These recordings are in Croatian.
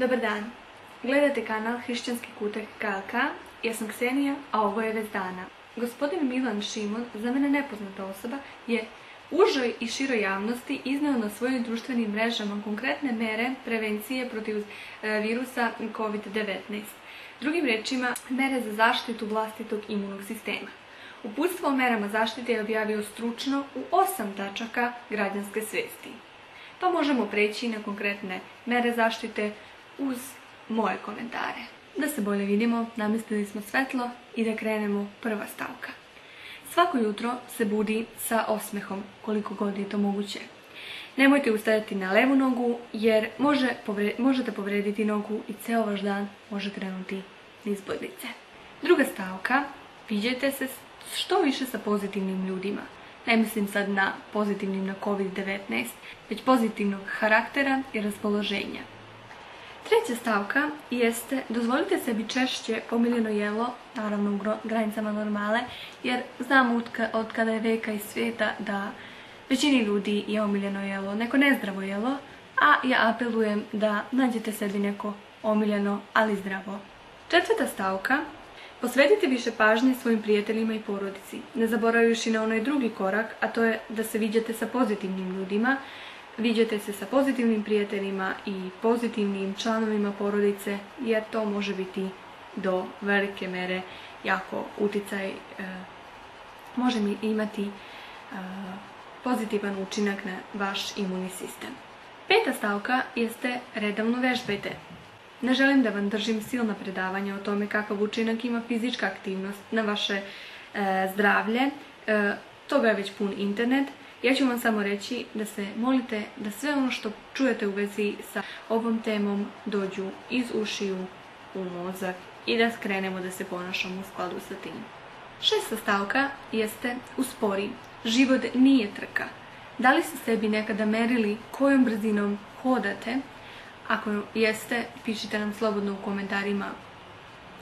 Dobar dan. Gledate kanal Hrišćanski kutak KLK. Ja sam Ksenija, a ovo je Vezdana. Gospodin Milan Šimon, za mene nepoznata osoba, je užoj i široj javnosti izneo na svojim društvenim mrežama konkretne mere prevencije protiv e, virusa COVID-19. Drugim rečima, mere za zaštitu vlastitog imunog sistema. Uputstvo o merama zaštite je objavio stručno u osam tačaka građanske svesti. Pa možemo preći na konkretne mere zaštite uz moje komentare. Da se bolje vidimo, namestili smo svetlo i da krenemo prva stavka. Svako jutro se budi sa osmehom, koliko god je to moguće. Nemojte ustajati na levu nogu, jer možete povrediti nogu i ceo vaš dan može krenuti izbojlice. Druga stavka, viđajte se što više sa pozitivnim ljudima. Ne mislim sad na pozitivnim na COVID-19, već pozitivnog karaktera i raspoloženja. Treća stavka jeste dozvolite sebi češće pomiljeno jelo, naravno u granicama normale, jer znam od kada je veka i svijeta da većini ljudi je omiljeno jelo, neko nezdravo jelo, a ja apelujem da nađete sebi neko omiljeno, ali zdravo. Četvrta stavka Posvetite više pažnje svojim prijateljima i porodici, ne zaboravivši na onaj drugi korak, a to je da se viđate sa pozitivnim ljudima, viđate se sa pozitivnim prijateljima i pozitivnim članovima porodice, jer to može biti do velike mere jako uticaj, e, može imati e, pozitivan učinak na vaš imunni sistem. Peta stavka jeste redovno vežbajte. Ne želim da vam držim silna predavanja o tome kakav učinak ima fizička aktivnost na vaše e, zdravlje. Toga je već pun internet. Ja ću vam samo reći da se molite da sve ono što čujete u vezi sa ovom temom dođu iz ušiju u mozak i da skrenemo da se ponašamo u skladu sa tim. Šesta stavka jeste uspori. Život nije trka. Da li ste sebi nekada merili kojom brzinom hodate ako jeste, pišite nam slobodno u komentarima.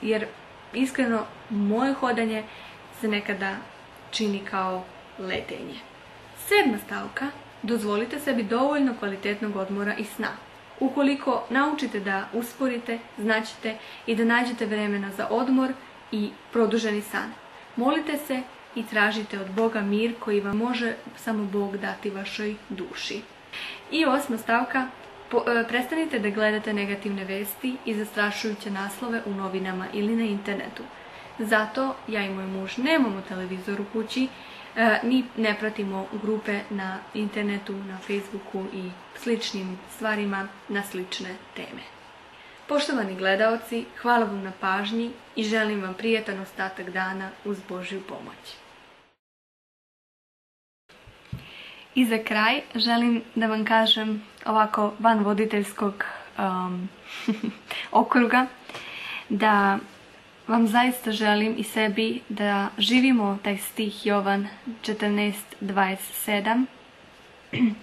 Jer iskreno, moje hodanje se nekada čini kao letenje. Sedma stavka, dozvolite sebi dovoljno kvalitetnog odmora i sna. Ukoliko naučite da usporite, značite i da nađete vremena za odmor i produženi san. Molite se i tražite od Boga mir koji vam može samo Bog dati vašoj duši. I osma stavka, E, prestanite da gledate negativne vesti i zastrašujuće naslove u novinama ili na internetu. Zato ja i moj muž nemamo televizor u kući, e, ni ne pratimo grupe na internetu, na Facebooku i sličnim stvarima na slične teme. Poštovani gledaoci, hvala vam na pažnji i želim vam prijetan ostatak dana uz Božju pomoć. I za kraj želim da vam kažem ovako van voditeljskog um, okruga da vam zaista želim i sebi da živimo taj stih Jovan 14.27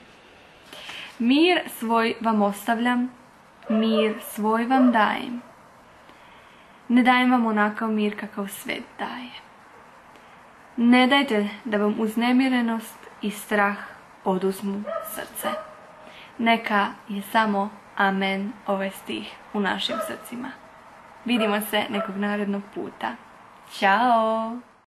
Mir svoj vam ostavljam, mir svoj vam dajem. Ne dajem vam onakav mir kakav svet daje. Ne dajte da vam uznemirenost i strah oduzmu srce. Neka je samo amen ovaj stih u našim srcima. Vidimo se nekog narednog puta. Ćao!